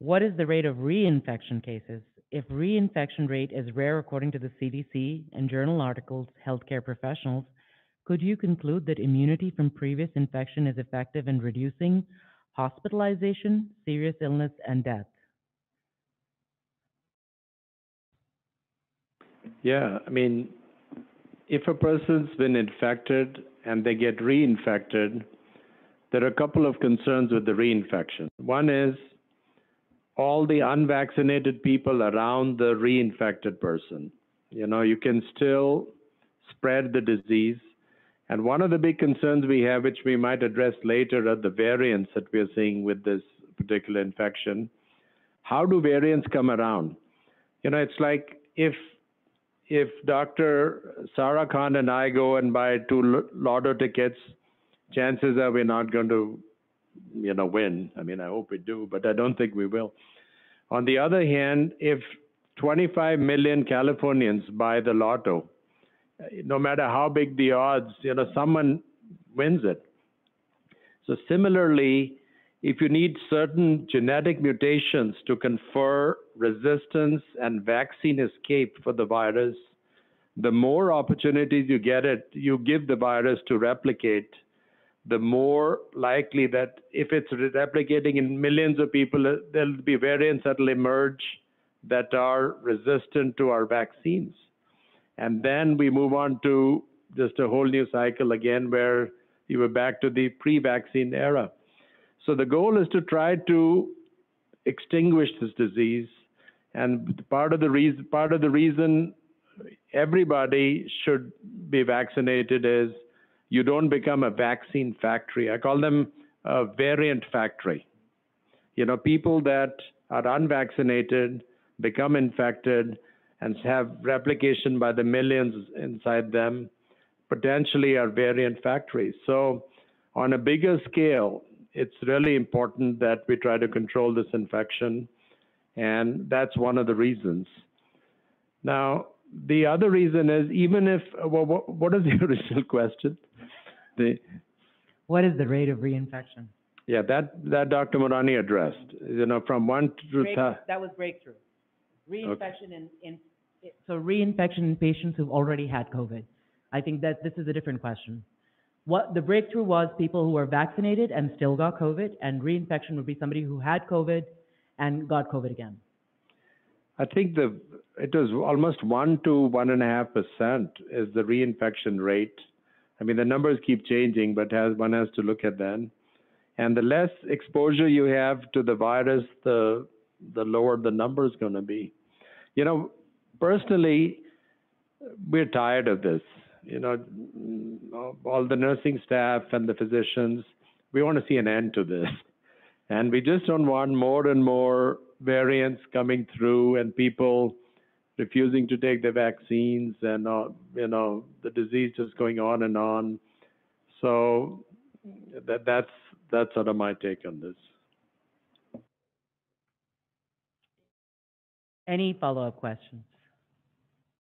What is the rate of reinfection cases? If reinfection rate is rare according to the CDC and journal articles, healthcare professionals, could you conclude that immunity from previous infection is effective in reducing hospitalization, serious illness, and death? Yeah, I mean, if a person's been infected and they get reinfected, there are a couple of concerns with the reinfection. One is all the unvaccinated people around the reinfected person. You know, you can still spread the disease. And one of the big concerns we have, which we might address later, are the variants that we are seeing with this particular infection. How do variants come around? You know, it's like if if Dr. Sara Khan and I go and buy two lotto tickets, chances are we're not going to, you know, win. I mean, I hope we do, but I don't think we will. On the other hand, if 25 million Californians buy the lotto, no matter how big the odds, you know, someone wins it. So similarly, if you need certain genetic mutations to confer resistance and vaccine escape for the virus, the more opportunities you get it, you give the virus to replicate, the more likely that if it's replicating in millions of people, uh, there'll be variants that will emerge that are resistant to our vaccines. And then we move on to just a whole new cycle again where you were back to the pre-vaccine era. So the goal is to try to extinguish this disease. And part of the reason, part of the reason everybody should be vaccinated is you don't become a vaccine factory. I call them a variant factory. You know, people that are unvaccinated become infected and have replication by the millions inside them potentially are variant factories. So on a bigger scale, it's really important that we try to control this infection, and that's one of the reasons. Now, the other reason is even if well, what, what is the original question? The what is the rate of reinfection? Yeah, that that Dr. Mourani addressed. You know, from one to Break, that was breakthrough. Reinfection in, in so reinfection in patients who've already had COVID. I think that this is a different question. What the breakthrough was people who were vaccinated and still got COVID, and reinfection would be somebody who had COVID and got COVID again. I think the it was almost one to one and a half percent is the reinfection rate. I mean the numbers keep changing, but has one has to look at them. And the less exposure you have to the virus, the the lower the number is going to be. You know, personally, we're tired of this. You know, all the nursing staff and the physicians, we want to see an end to this. And we just don't want more and more variants coming through and people refusing to take the vaccines and uh, you know the disease just going on and on. So that that's that's sort of my take on this. Any follow-up questions?